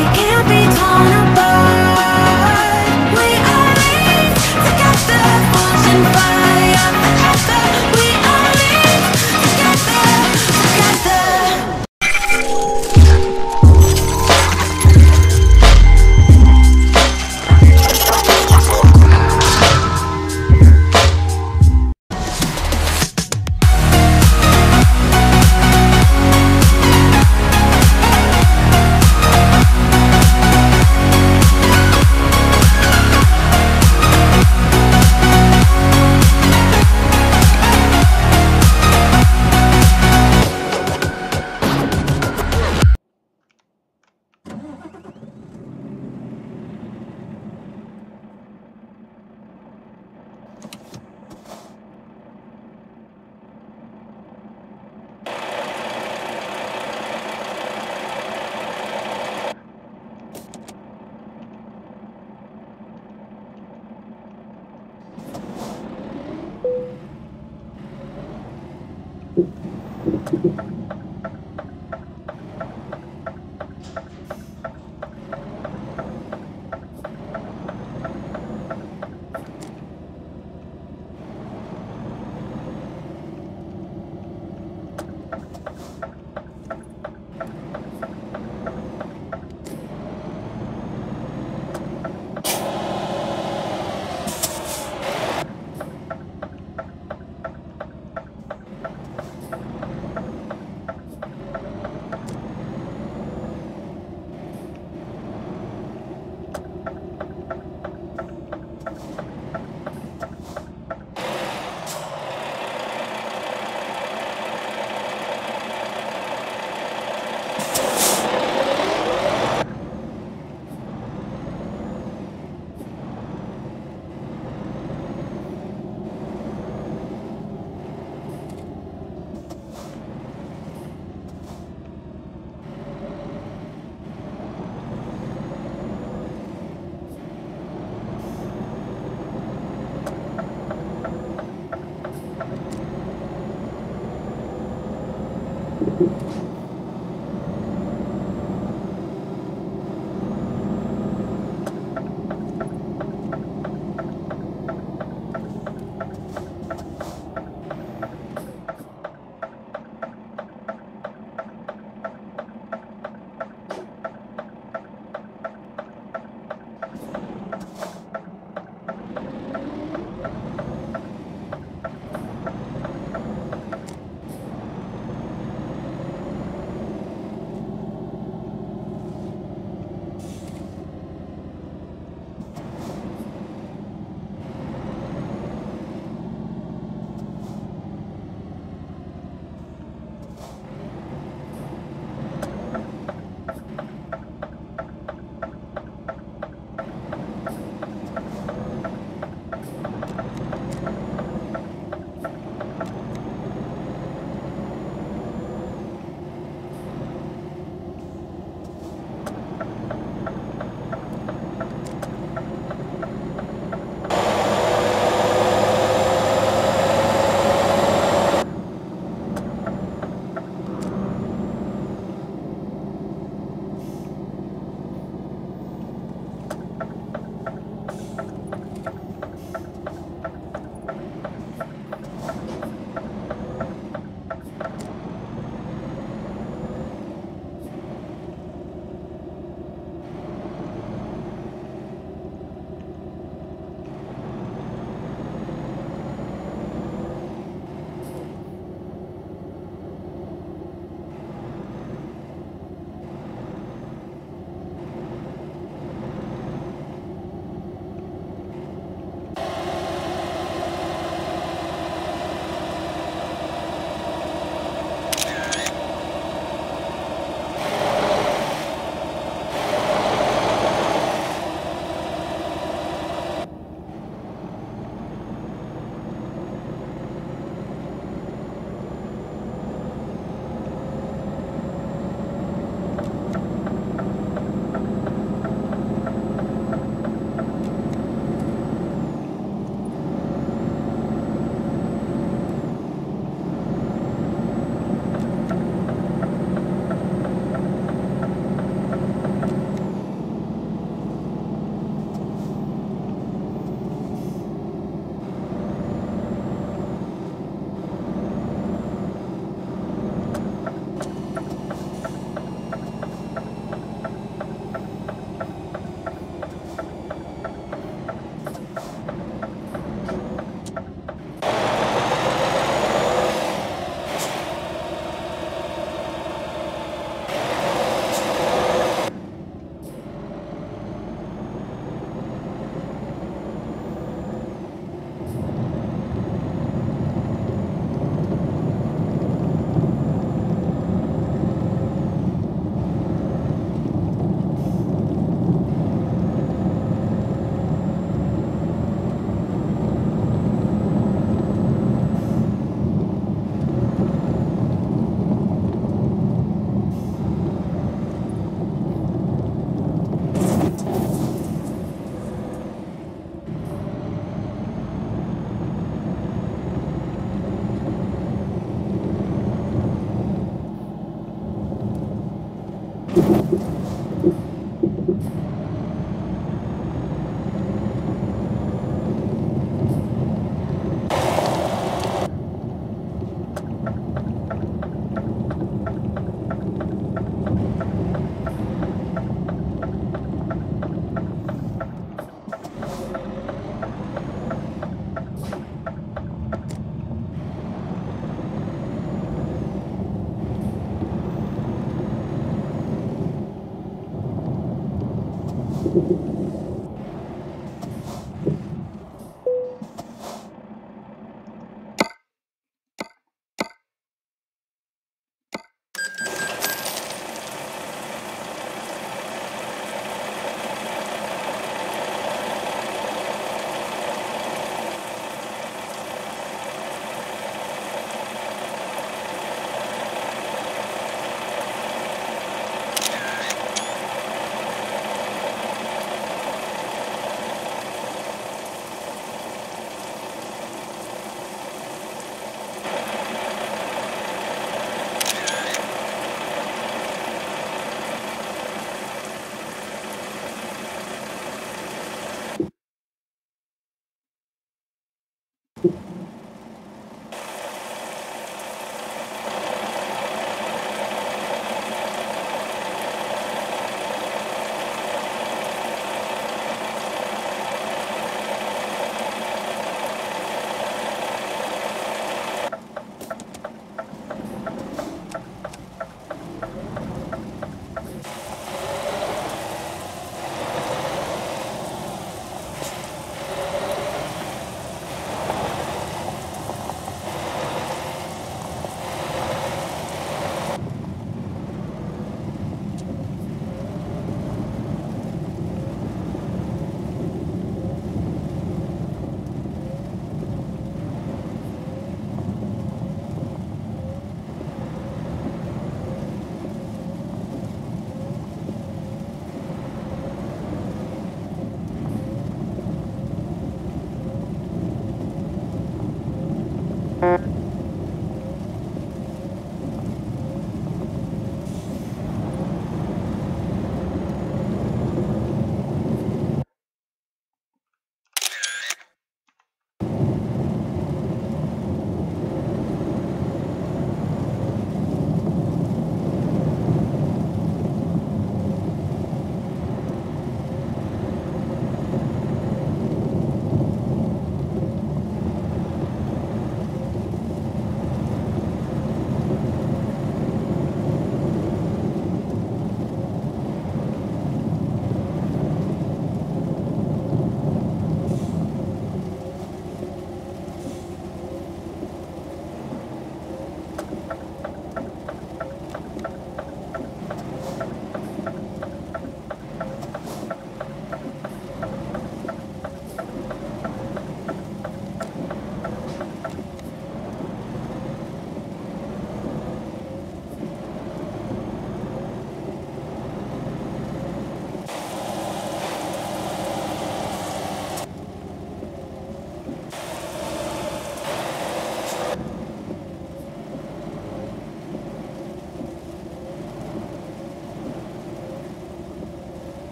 we can't be